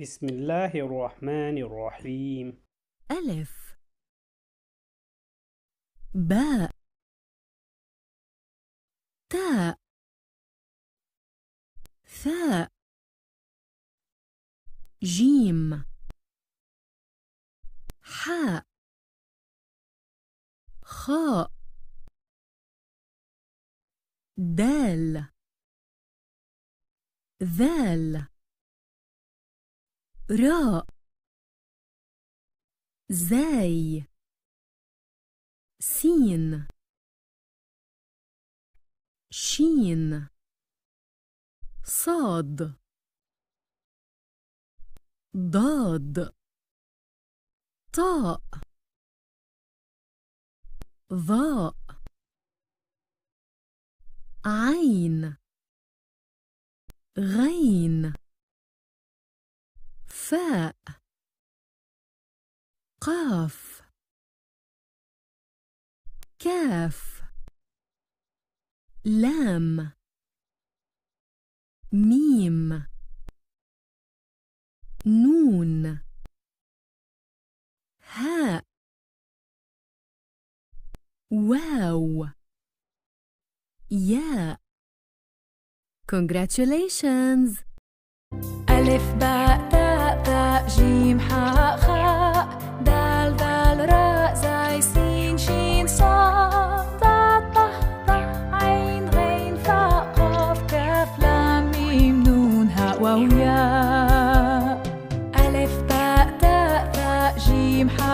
بسم الله الرحمن الرحيم. ألف. باء. تاء. ثاء. جيم. حاء. خاء. دال. ذال. راء. زاي. سين. شين. صاد. ضاد. طاء. ظاء عين. غين. فاء قاف. كاف. لام. ميم. نون. هاء. واو. ياء. Congratulations! ألف باء. تاء جيم حاء خاء دال ذال راء زاي سين شين صاد ضاد طاء ظاء عين غين فاء قاف كاف لام ميم نون هاء واو ياء ألف باء تاء ثاء جيم حاء